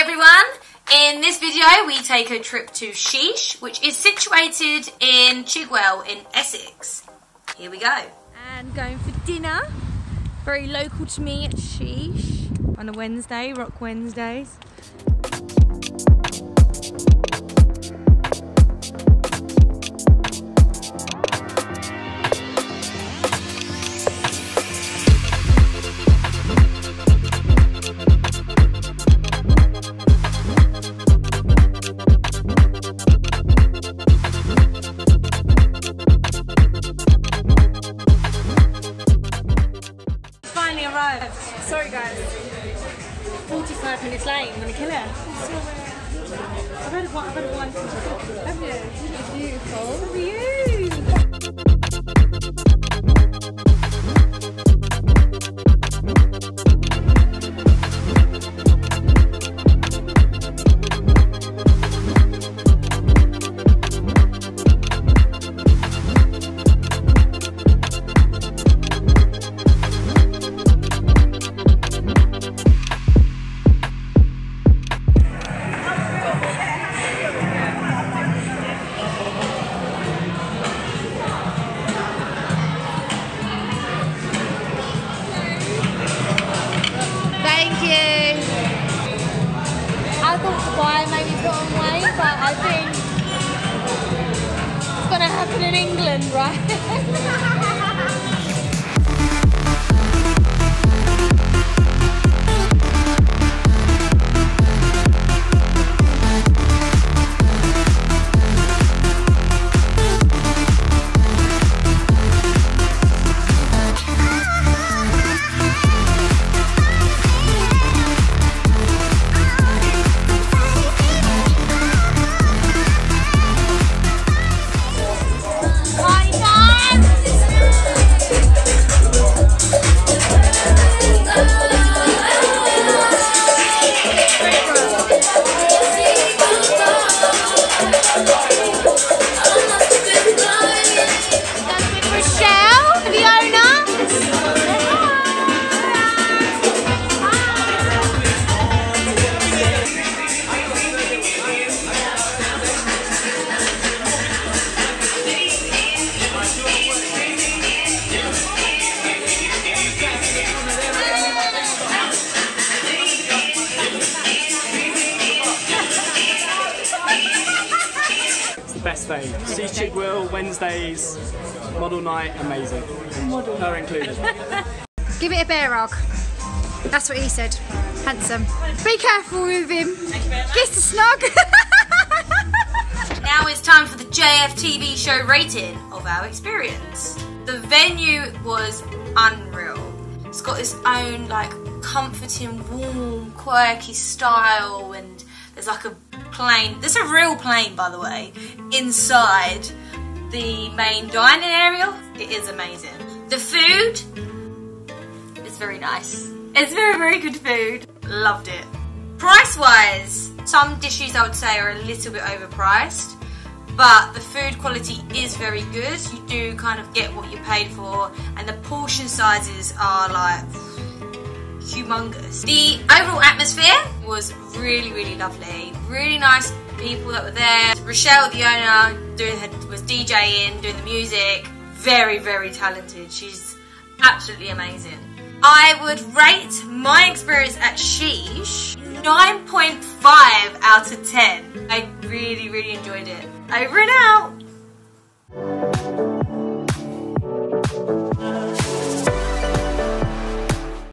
everyone! In this video we take a trip to Sheesh, which is situated in Chigwell in Essex. Here we go. and going for dinner. Very local to me at Sheesh on a Wednesday, Roc Wednesdays. Arrived. Sorry guys. 45 minutes late, I'm gonna kill her. I've had one, I've had one. Have you? Beautiful. You? I thought Dubai maybe put on weight, but I think it's gonna happen in England, right? It's the best. See Chigwell, Wednesdays, model night, amazing. Model. Her included. Give it a bear hug. That's what he said. Handsome. Be careful with him. Kiss the snog. Now it's time for the JFTV show rating of our experience. The venue was unreal. It's got its own like comforting, warm, quirky style, and there's like a plane. this is a real plane, by the way, inside the main dining area. It is amazing. The food is very nice. It's very, very good food. Loved it. Price wise, some dishes I would say are a little bit overpriced, but the food quality is very good. You do kind of get what you paid for, and the portion sizes are like humongous. The overall atmosphere was really, really lovely. Really nice people that were there. Rochelle, the owner, doing her, was DJing, doing the music. Very, very talented. She's absolutely amazing. I would rate my experience at Sheesh 9.5 out of 10. I really, really enjoyed it. Over and out.